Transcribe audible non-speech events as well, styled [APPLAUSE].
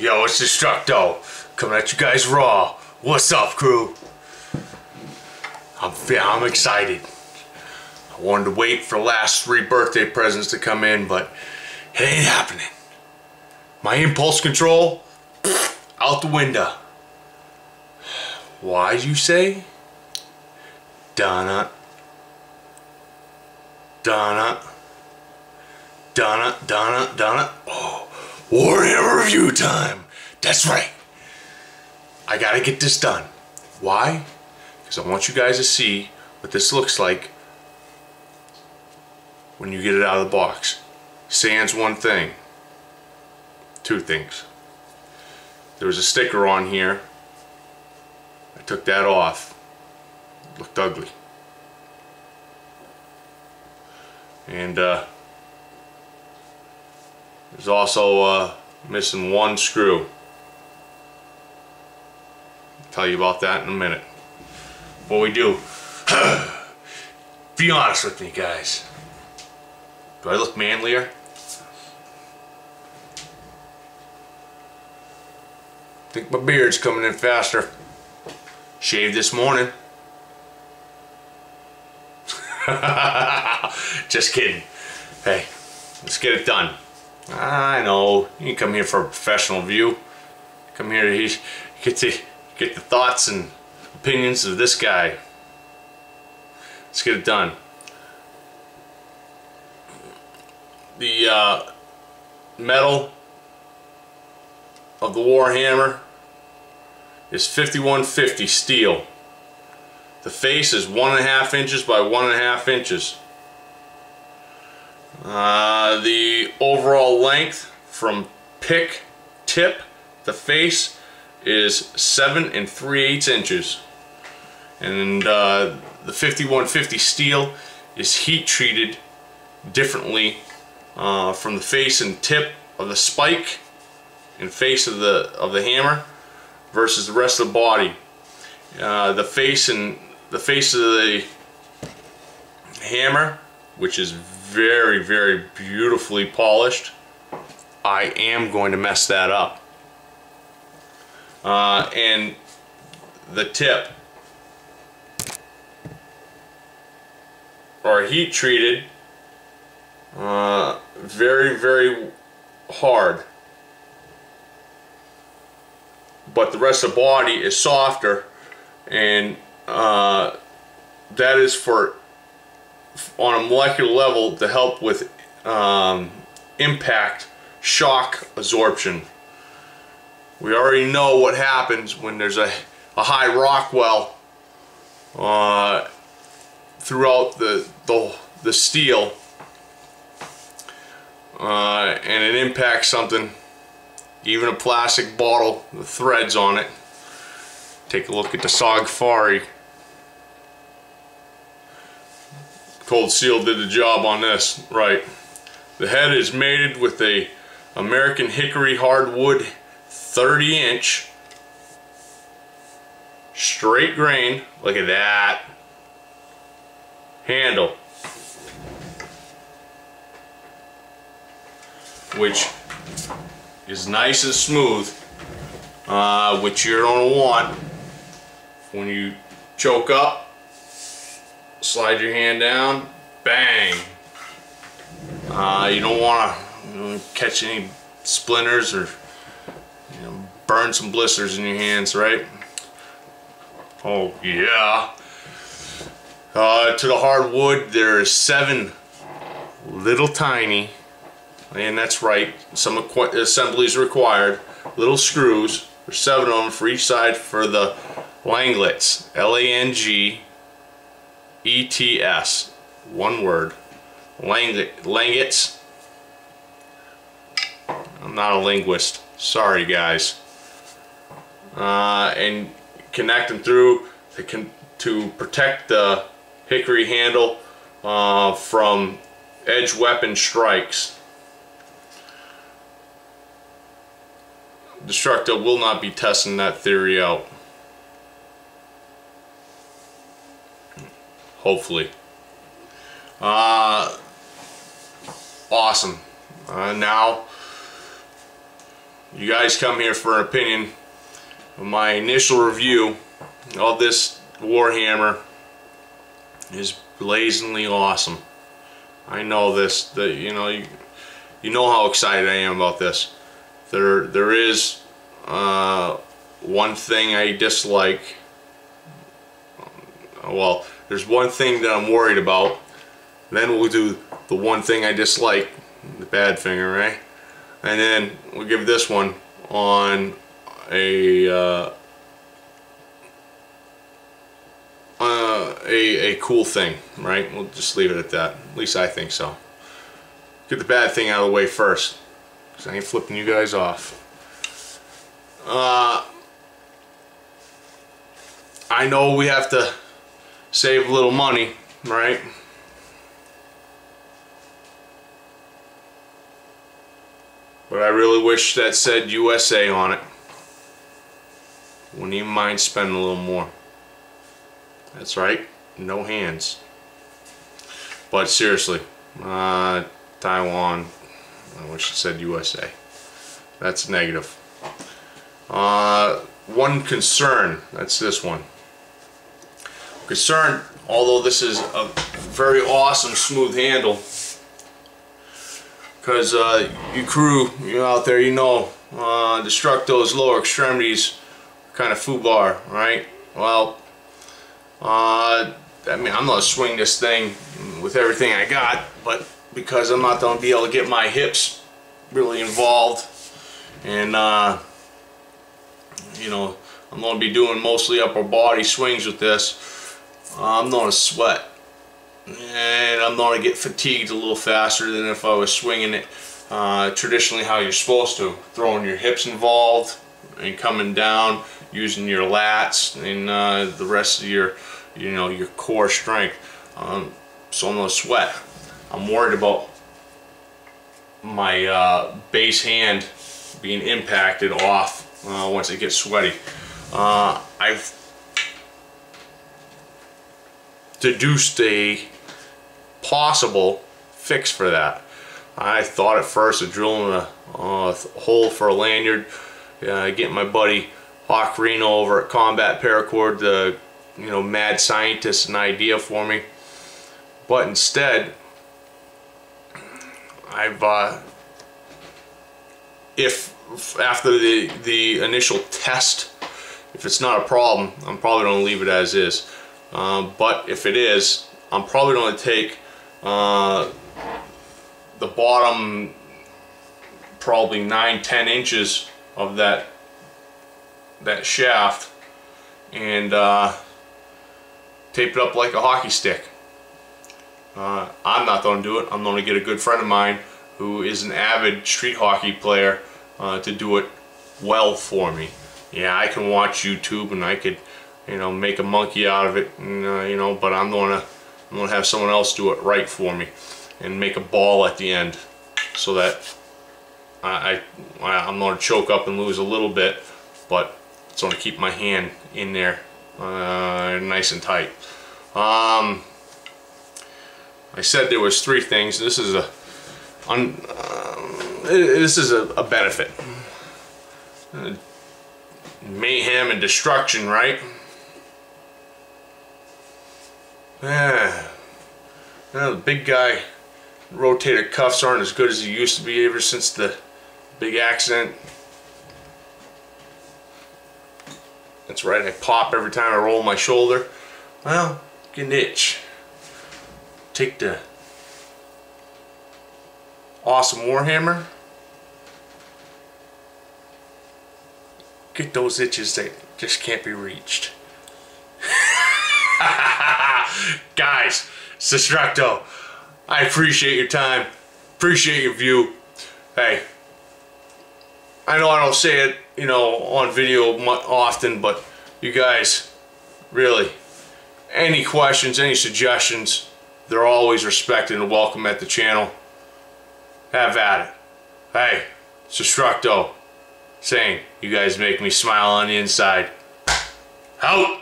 Yo, it's Destructo, coming at you guys raw. What's up, crew? I'm, I'm excited. I wanted to wait for last three birthday presents to come in, but it ain't happening. My impulse control, [SNIFFS] out the window. Why, you say? Donna. Donna. Donna, Donna, Donna. Oh, Warhammer review time. That's right. I gotta get this done. Why? Because I want you guys to see what this looks like when you get it out of the box. Sans one thing. Two things. There was a sticker on here. I took that off. It looked ugly. And uh, there's also uh, missing one screw. I'll tell you about that in a minute. What we do, [CLEARS THROAT] be honest with me guys. Do I look manlier? think my beard's coming in faster. Shaved this morning. [LAUGHS] Just kidding. Hey, let's get it done. I know, you can come here for a professional view. Come here to get the, get the thoughts and opinions of this guy. Let's get it done. The uh, metal of the Warhammer is 5150 steel. The face is one and a half inches by one and a half inches. Uh, the overall length from pick tip to face is seven and three eighths inches. And uh, the 5150 steel is heat treated differently uh, from the face and tip of the spike and face of the of the hammer versus the rest of the body. Uh, the face and the face of the hammer, which is very very beautifully polished. I am going to mess that up. Uh, and the tip are heat treated uh, very very hard but the rest of the body is softer and uh, that is for on a molecular level to help with um, impact shock absorption we already know what happens when there's a, a high Rockwell uh, throughout the, the, the steel uh, and it impacts something even a plastic bottle with threads on it. Take a look at the Sog Fari. Cold Steel did the job on this, right. The head is mated with a American Hickory hardwood 30 inch straight grain, look at that, handle. Which is nice and smooth, uh, which you're going to want when you choke up, slide your hand down, bang. Uh, you don't want to catch any splinters or you know, burn some blisters in your hands, right? Oh yeah. Uh, to the hardwood, there are seven little tiny and that's right some assemblies required little screws there's seven of them for each side for the langlets L-A-N-G-E-T-S one word. Langlet, langets I'm not a linguist. Sorry guys. Uh, and connect them through to, to protect the hickory handle uh, from edge weapon strikes. Destructo will not be testing that theory out. Hopefully. Uh, awesome. Uh, now, you guys come here for an opinion. My initial review of this Warhammer is blazingly awesome. I know this, that you know, you, you know how excited I am about this. There, there is uh, one thing I dislike. Well, there's one thing that I'm worried about. Then we'll do the one thing I dislike, the bad finger, right? And then we'll give this one on a uh, uh, a, a cool thing, right? We'll just leave it at that. At least I think so. Get the bad thing out of the way first. Because I ain't flipping you guys off. Uh, I know we have to save a little money, right? But I really wish that said USA on it. Wouldn't even mind spending a little more. That's right, no hands. But seriously, uh, Taiwan, I wish it said USA. That's negative. Uh, one concern, that's this one. Concern, although this is a very awesome smooth handle, because uh, you crew, you out there, you know, uh, Destructo's lower extremities kind of foobar, right? Well, uh, I mean, I'm gonna swing this thing with everything I got, but because I'm not gonna be able to get my hips really involved, and uh, you know, I'm gonna be doing mostly upper body swings with this. I'm gonna sweat, and I'm gonna get fatigued a little faster than if I was swinging it uh, traditionally how you're supposed to, throwing your hips involved and coming down using your lats and uh, the rest of your you know your core strength. Um, so I'm gonna sweat. I'm worried about my uh, base hand being impacted off uh, once it gets sweaty. Uh, I've deduced a possible fix for that I thought at first of drilling a, a hole for a lanyard uh, getting my buddy Hawk Reno over at Combat Paracord, the you know mad scientist, an idea for me. But instead, I've uh, if after the the initial test, if it's not a problem, I'm probably to leave it as is. Um, but if it is, I'm probably going to take uh, the bottom probably 9-10 inches of that that shaft and uh, tape it up like a hockey stick. Uh, I'm not going to do it. I'm going to get a good friend of mine who is an avid street hockey player uh, to do it well for me. Yeah, I can watch YouTube and I could, you know, make a monkey out of it, and, uh, you know, but I'm going to I'm to have someone else do it right for me and make a ball at the end so that I, I I'm going to choke up and lose a little bit, but I'm going to keep my hand in there uh, nice and tight. Um, I said there was three things. This is a un, uh, this is a, a benefit. Uh, mayhem and destruction, right? Yeah. Well, the big guy rotator cuffs aren't as good as they used to be ever since the big accident That's right, I pop every time I roll my shoulder. Well, get an itch. Take the awesome Warhammer. Get those itches that just can't be reached. Guys, Destructo, I appreciate your time. Appreciate your view. Hey, I know I don't say it, you know, on video often, but you guys, really, any questions, any suggestions, they're always respected and welcome at the channel. Have at it. Hey, it's saying you guys make me smile on the inside. Out!